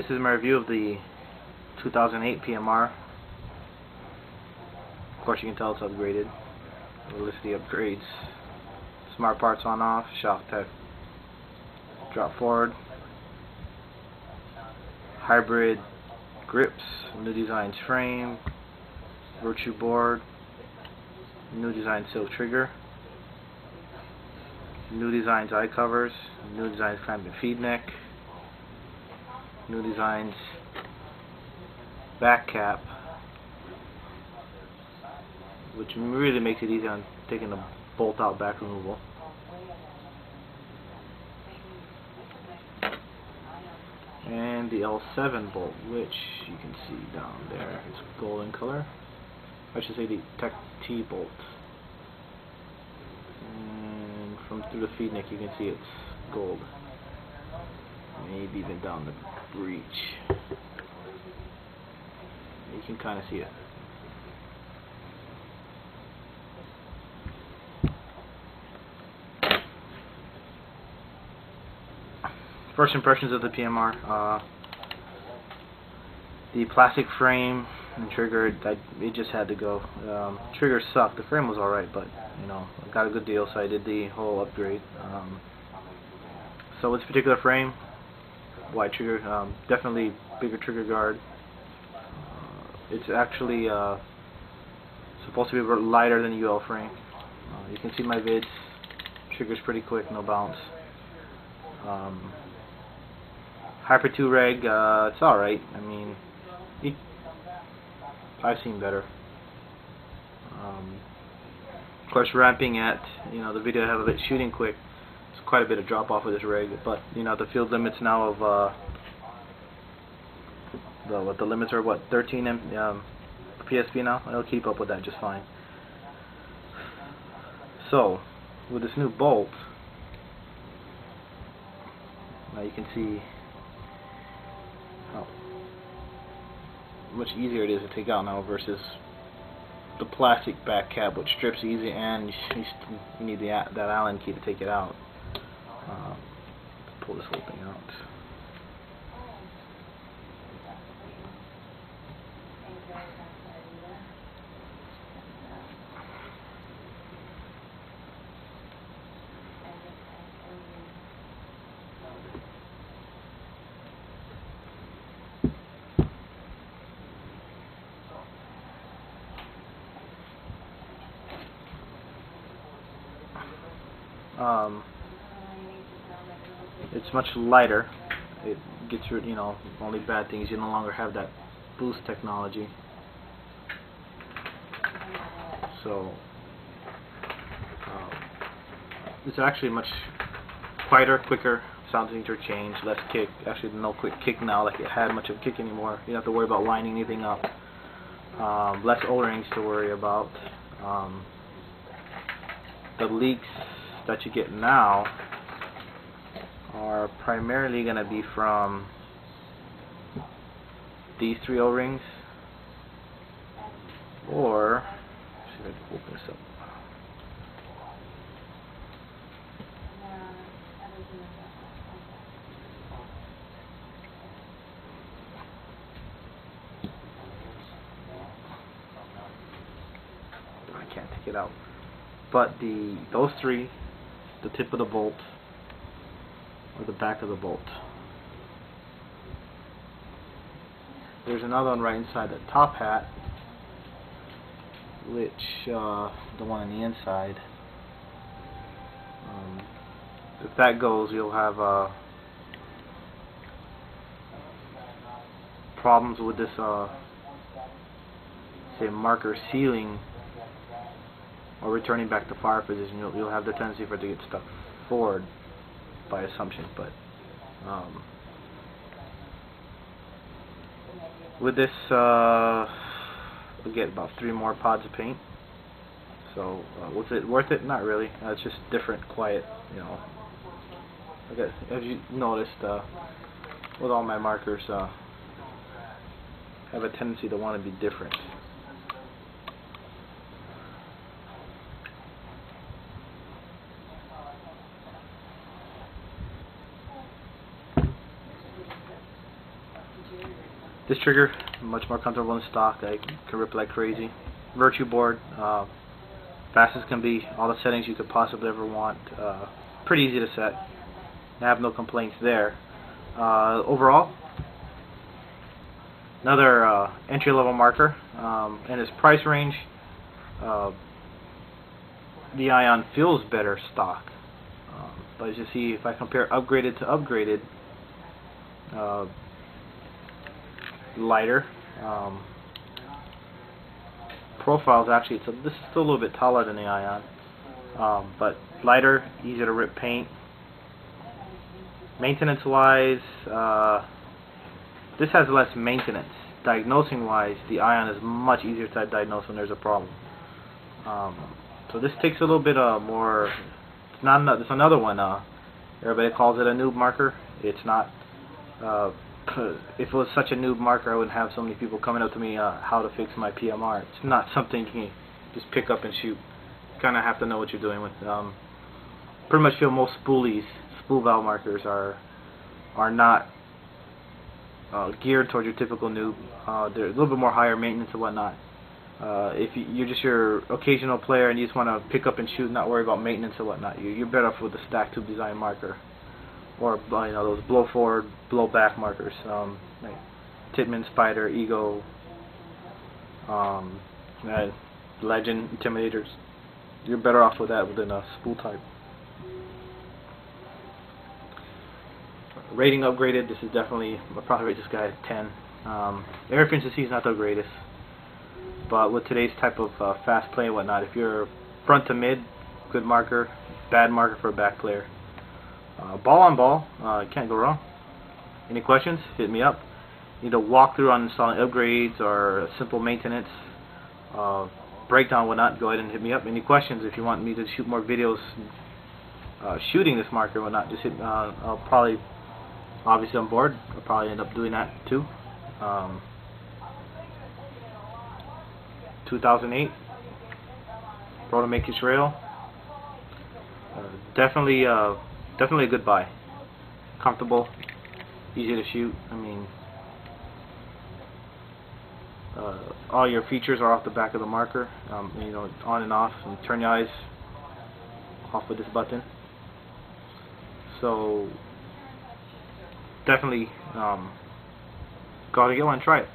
This is my review of the 2008 PMR. Of course you can tell it's upgraded. We'll list the upgrades. Smart parts on off, Shocktech drop forward, hybrid grips, New Designz frame, virtue board, new design silk trigger, New Designz eye covers, New Designz clamp and feed neck, New Designz back cap which really makes it easy on taking the bolt out back removal. And the L7 bolt which you can see down there it's golden color. I should say the Tech T bolt. And from through the feed neck you can see it's gold. Maybe even down the breech. You can kind of see it. First impressions of the PMR. Uh, the plastic frame and trigger, I, it just had to go. Um, trigger sucked. The frame was alright, but you know, I got a good deal, so I did the whole upgrade. Um, so this particular frame, wide trigger, um, definitely bigger trigger guard. Uh, it's actually uh, supposed to be lighter than UL frame. Uh, you can see my vids, trigger's pretty quick, no bounce. Um, Hyper 2 reg, uh, it's alright. I mean, I've seen better. Um, of course, ramping at, you know, the video I have of it shooting quick quite a bit of drop off of this rig, but you know the field limits now of uh, the what the limits are what 13 M, um, PSP now. It'll keep up with that just fine. So with this new bolt, now you can see how much easier it is to take out now versus the plastic back cap which strips easy and you, you need the, that Allen key to take it out. Pull this whole thing out. Um, it's much lighter. It gets rid, you know, only bad things. You no longer have that boost technology. So, um, it's actually much quieter, quicker, sound interchange, less kick. Actually, no quick kick now, like it had much of a kick anymore. You don't have to worry about lining anything up. Um, less O-rings to worry about. Um, the leaks that you get now are primarily going to be from these three O-rings or see if I can open this up. I can't take it out. But the those three, the tip of the bolt, the back of the bolt. There's another one right inside the top hat, which uh, the one on the inside. Um, if that goes, you'll have uh, problems with this, uh, say, marker sealing or returning back to fire position. You'll, you'll have the tendency for it to get stuck forward by assumption, but um, with this, uh, we'll get about three more pods of paint. So, uh, was it worth it? Not really. Uh, it's just different, quiet, you know. Okay, as you noticed, uh, with all my markers, uh, have a tendency to want to be different. This trigger, much more comfortable in stock. I can rip like crazy. Virtue board, uh, fast as can be. All the settings you could possibly ever want. Uh, pretty easy to set. I have no complaints there. Uh, overall, another uh, entry-level marker. Um, in its price range, uh, the Ion feels better stock. Um, but as you see, if I compare upgraded to upgraded, uh, lighter. Um, profiles actually, so this is still a little bit taller than the Ion, um, but lighter, easier to rip paint. Maintenance wise, uh, this has less maintenance. Diagnosing wise, the Ion is much easier to diagnose when there's a problem. Um, so this takes a little bit uh, more. It's not. It's another one. Uh, everybody calls it a noob marker. It's not. Uh, if it was such a noob marker, I wouldn't have so many people coming up to me uh, how to fix my PMR. It's not something you can just pick up and shoot. You kind of have to know what you're doing with. Um, pretty much feel most spoolies, spool valve markers are are not uh, geared towards your typical noob. Uh, they're a little bit more higher maintenance and whatnot. Uh, if you're just your occasional player and you just want to pick up and shoot, and not worry about maintenance and whatnot, you're better off with a stack tube design marker or uh, you know those blow forward, blow back markers, um, like Tippmann, Spyder, Ego, um, Legend, Intimidators. You're better off with that than a spool type. Rating upgraded. This is definitely I probably rate this guy at 10. Um, air efficiency is not the greatest, but with today's type of uh, fast play and whatnot, if you're front to mid, good marker, bad marker for a back player. Uh, ball on ball, uh, can't go wrong. Any questions? Hit me up. Need a walkthrough on installing upgrades or simple maintenance, uh, breakdown, whatnot, go ahead and hit me up. Any questions? If you want me to shoot more videos uh, shooting this marker, whatnot, just hit. Uh, I'll probably, obviously, on board. I'll probably end up doing that too. Um, 2008, Proto Matrix Rail. Uh, definitely. Definitely a good buy. Comfortable, easy to shoot. I mean, uh, all your features are off the back of the marker. Um, you know, on and off, and turn your eyes off with this button. So definitely um, go to get one and try it.